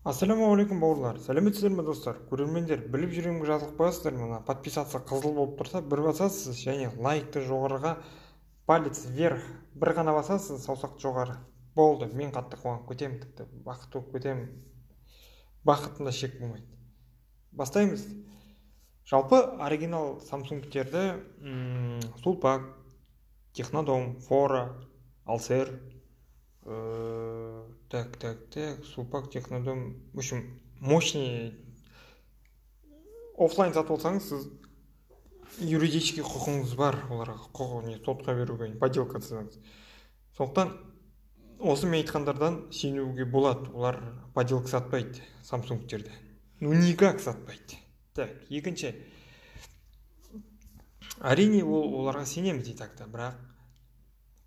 ассалаумағалейкум бауырлар. Сәлеметсіздер ме достар? Көрермендер біліп жүрегімге жазылып қоясыздар мына. Подписаться қызыл болып тұрса бір басасыз және лайкты жоғарыға палец вверх бір ғана басасыз саусақты жоғары. Болды мен қатты қуанып кетемін тіпті бақытты болып кетемін. Бақытымда шек болмайды. Бастаймыз. Жалпы оригинал самсунгтерді сулпак технодом фора алсер Э, так так так сулпак технодом. В общем мощный офлайн сатып алсаңыз сіз юридический құқығыңыз бар оларға құқық не сотқа беруге поделка жасаңыз сондықтан осы мен айтқандардан сенуге болады. Олар поделка сатпайды самсунгтерді. Ну никак сатпайды. Так екінші. Әрине ол оларға сенеміз и так бірақ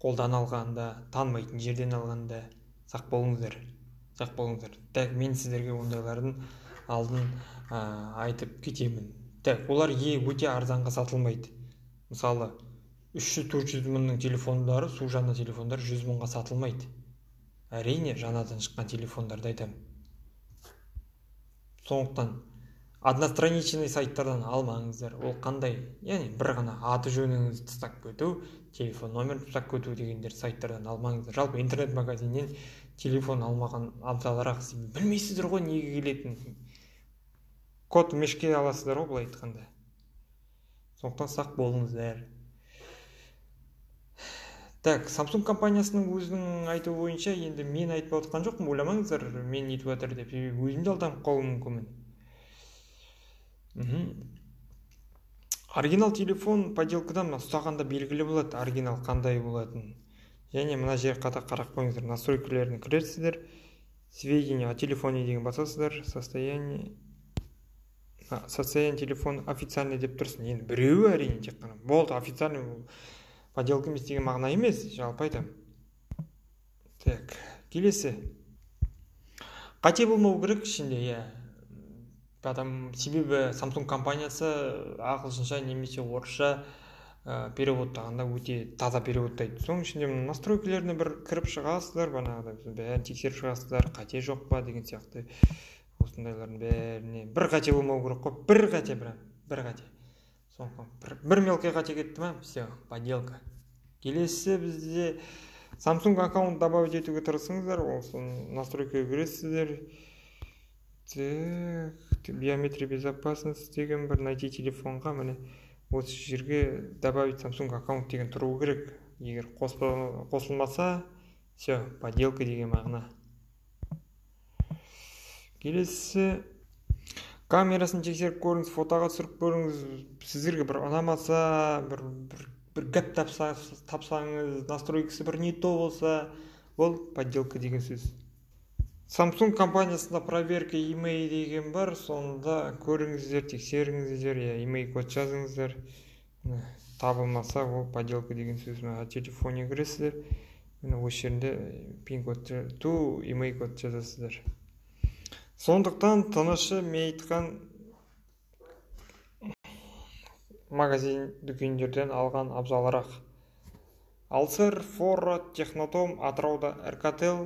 қолдан алғанда танымайтын жерден алғанда сақ болыңыздар сақ болыңыздар. Так мен сіздерге ондайлардың алдын ә, айтып кетемін. Так олар е өте арзанға сатылмайды. Мысалы үш жүз төрт жүз мыңның телефондары су жаңа телефондар жүз мыңға сатылмайды. Әрине жаңадан шыққан телефондарды айтамын. Сондықтан одностраничный сайттардан алмаңыздар. Ол қандай? Яғни бір ғана аты жөніңізді тастап кету телефон номерін тастап кету дегендер сайттардан алмаңыздар. Жалпы интернет магазиннен телефон алмаған абзалырақ білмейсіздер ғой неге келетінін. Код мешке аласыздар ғой былай айтқанда. Сондықтан сақ болыңыздар. Так самсунг компаниясының өзінің айтуы бойынша енді мен айтып отқан жоқпын ойламаңыздар мен нетіп жатыр деп. Өзім де алданып қалуым мүмкінмін оригинал телефон поделкадан мына ұстағанда белгілі болады оригинал қандай болатынын. Және мына жер қатар қарап қойыңыздар настройкаларына кіресіздер сведения о телефоне деген басасыздар состояние состояние телефона официальный деп тұрсын. Енді біреуі әрине тек қана. Болды официальный поделка емес деген мағына емес жалпы айтамын так келесі. Қате болмау керек ішінде иә. Потому себебі samsung компаниясы ағылшынша немесе орысша ә, переводтағанда өте таза переводтайды соның ішінде настройкаларына бір кіріп шығасыздар бағанағыдай бәрін тексеріп шығасыздар қате жоқ па деген сияқты. Осындайлардың бәріне бір қате болмау керек қой бір қате бірақ бір қате. Сондықтан бір, бір мелкий қате кетті ма все поделка. Келесі бізде samsung аккаунт добавить етуге тырысыңыздар осы настройкаға кіресіздер. Так. Биометрия безопасности деген бір найти телефонға міне осы жерге добавить samsung аккаунт деген тұруы керек. Егер қосылмаса все поделка деген мағына. Келесі. Камерасын тексеріп көріңіз фотоға түсіріп көріңіз. Сіздерге бір ұнамаса бір бір, бір гәп тапсаңыз настройкасы бір не то болса ол подделка деген сөз. Samsung компаниясында проверка email деген бар. Сонда көріңіздер тексеріңіздер иә email код жазыңыздар. Табылмаса ол поделка деген сөз мына телефонға кіресіздер. Міне осы жерінде пин код ту email код жазасыздар. Сондықтан тынышы мен айтқан магазин дүкендерден алған абзалырақ. Алсер фора технотом атырауда рктл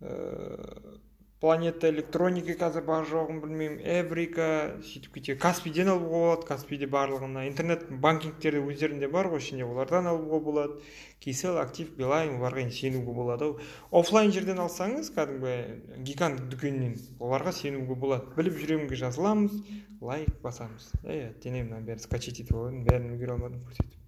Э, планета электроника қазір бар жоғын білмеймін. Эврика сөйтіп кете каспийден алуға болады каспийде барлығына. Интернет банкингтерде өздерінде бар ғой ішінде олардан алуға болады. Кселл актив билайн оларға сенуге болады. Оффлайн жерден алсаңыз кәдімгі гигант дүкеннен оларға сенуге болады. Біліп жүремінге жазыламыз лайк басамыз. Иә мынаның бәрін скачать етіп алайын бәрін үлгере алмадым көрсетіп.